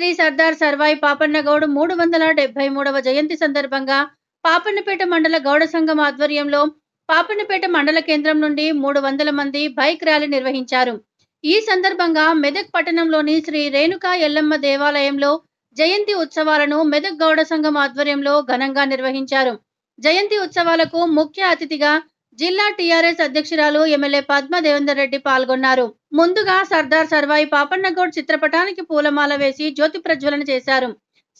శ్రీ సర్దార్ సర్వాయి పాపన్న గౌడ్ మూడు వందల డెబ్బై మూడవ జయంతి సందర్భంగా పాపన్నపేట మండల గౌడ సంఘం ఆధ్వర్యంలో పాపన్నపేట మండల కేంద్రం నుండి మూడు వందల మంది బైక్ ర్యాలీ నిర్వహించారు. ఈ సందర్భంగా మెదక్ పట్టణంలోని శ్రీ రేణుకా ఎల్లమ్మ దేవాలయంలో జయంతి ఉత్సవాలను మెదక్ గౌడ సంఘం ఆధ్వర్యంలో ఘనంగా నిర్వహించారు. జయంతి ఉత్సవాలకు ముఖ్య అతిథిగా జిల్లా టీఆర్ఎస్ అధ్యక్షురాలు ఎమ్మెల్యే పద్మ దేవేందర్ రెడ్డి పాల్గొన్నారు. ముందుగా సర్దార్ సర్వాయి పాపన్నగౌడ్ చిత్రపటానికి పూలమాల వేసి జ్యోతి ప్రజ్వలన చేశారు.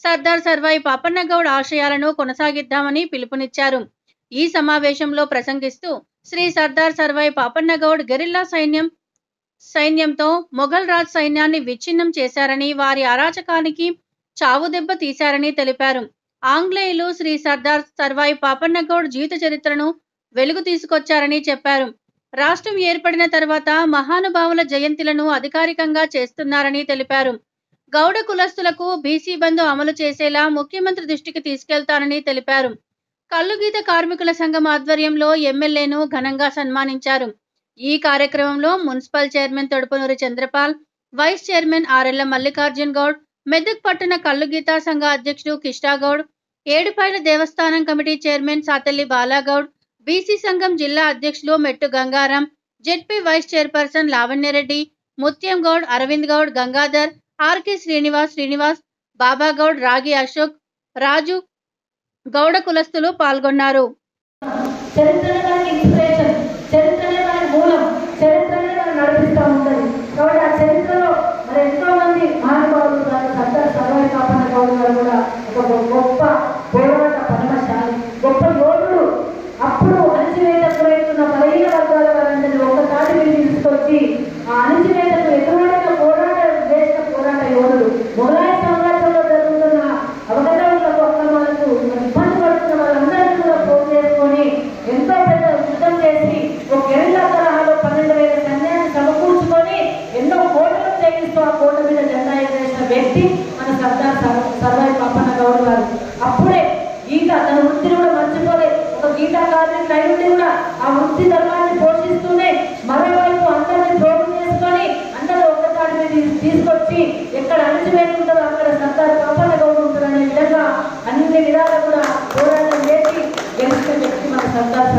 సర్దార్ సర్వాయి పాపన్నగౌడ్ ఆశయాలను కొనసాగిద్దామని పిలుపునిచ్చారు. ఈ సమావేశంలో ప్రసంగిస్తూ శ్రీ సర్దార్ సర్వాయి పాపన్నగౌడ్ గెరిల్లా సైన్యం సైన్యంతో మొఘల్ రాజ్ సైన్యాన్ని విచ్ఛిన్నం చేశారని వారి అరాచకానికి చావు దెబ్బ తీశారని తెలిపారు. ఆంగ్లేయులు శ్రీ సర్దార్ సర్వాయి పాపన్నగౌడ్ జీవిత చరిత్రను వెలుగు తీసుకొచ్చారని చెప్పారు. రాష్ట్రం ఏర్పడిన తర్వాత మహానుభావుల జయంతిలను అధికారికంగా చేస్తున్నారని తెలిపారు. గౌడ కులస్తులకు బీసీ బంధు అమలు చేసేలా ముఖ్యమంత్రి దృష్టికి తీసుకెళ్తారని తెలిపారు. కల్లుగీత కార్మికుల సంఘం ఆధ్వర్యంలో ఎమ్మెల్యేను ఘనంగా సన్మానించారు. ఈ కార్యక్రమంలో municipal chairman Thodupunuri Chandrapal vice chairman ఆర్ఎల్ల Mallikarjun Goud Medak పట్టణ కల్లుగీత సంఘ అధ్యక్షుడు కిష్టాగౌడ్ ఏడుపాయల దేవస్థానం committee chairman Sathalli Balagoud BC సంఘం జిల్లా అధ్యక్షులు Mettu Gangaram ZP vice chairperson Lavanya Reddy Mutyam Goud Aravind Goud Gangadhar RK Srinivas Srinivas Babagoud Ragi Ashok Raju Gowda కులస్తులు పాల్గొన్నారు. వ్యక్తి మన సర్దార్ సర్- సర్వాయి పాపన్న గౌడ్ గారు. అప్పుడే గీత తన వృత్తిని కూడా మర్చిపోలేదు ఒక గీతాకారుని నైరుతి కూడా ఆ వృత్తి ధర్మాన్ని పోషిస్తూనే మరోవైపు అందరినీ ప్రోగు చేసుకొని అందరూ ఒక్కసారి మీద తీసుకొచ్చి ఎక్కడ అణచివేసి అక్కడ సర్దార్ పాపన్న గౌడ్ ఉంటారనే విధంగా అన్ని విధాలు కూడా పోరాటం చేసి గెలిచిన వ్యక్తి మన సర్దార్